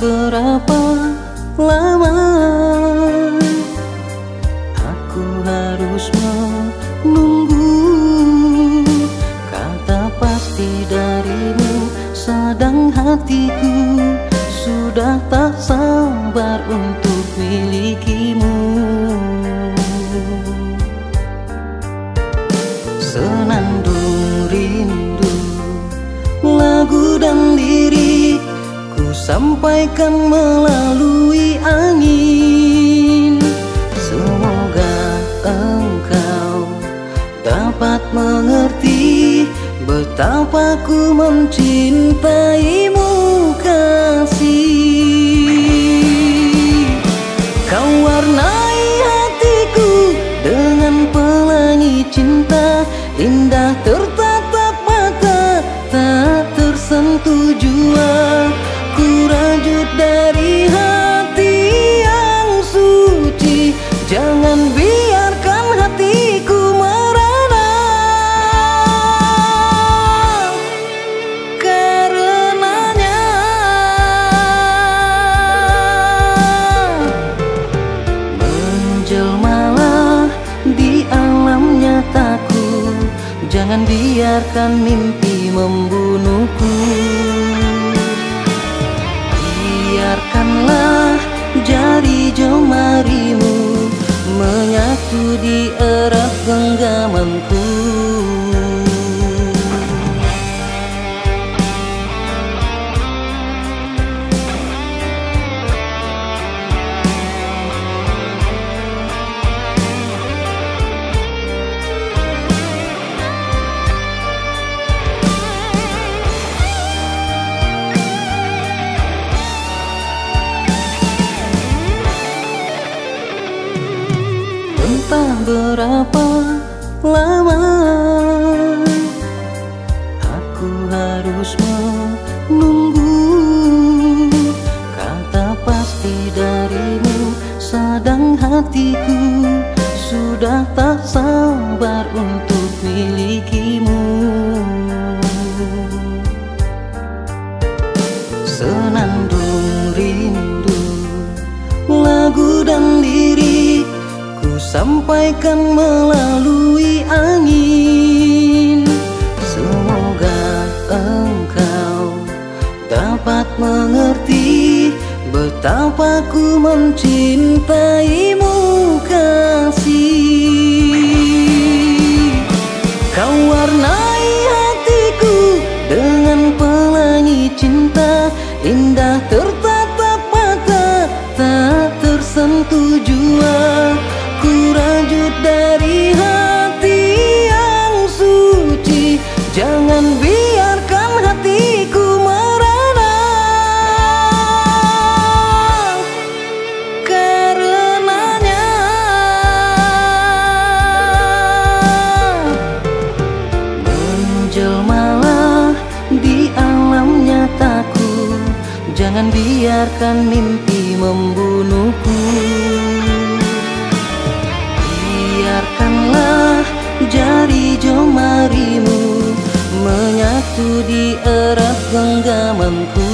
berapa lama Aku harus menunggu. Kata pasti darimu Sedang hatiku Sudah tak sabar untuk milikimu sampaikan melalui angin. Semoga engkau dapat mengerti Betapa ku mencintaimu kasih. Kau warnai hatiku dengan pelangi cinta Indah tertatap Jangan biarkan mimpi membunuhku. Biarkanlah jari jemarimu Menyatu di erat genggamanku Entah berapa lama Aku harus menunggu. Kata pasti darimu Sedang hatiku Sudah tak sabar untuk milikimu sampaikan melalui angin. Semoga engkau dapat mengerti Betapa ku mencintaimu Menjelmalah di alam nyataku Jangan biarkan mimpi membunuhku. Biarkanlah jari jemarimu Menyatu di erat genggamanku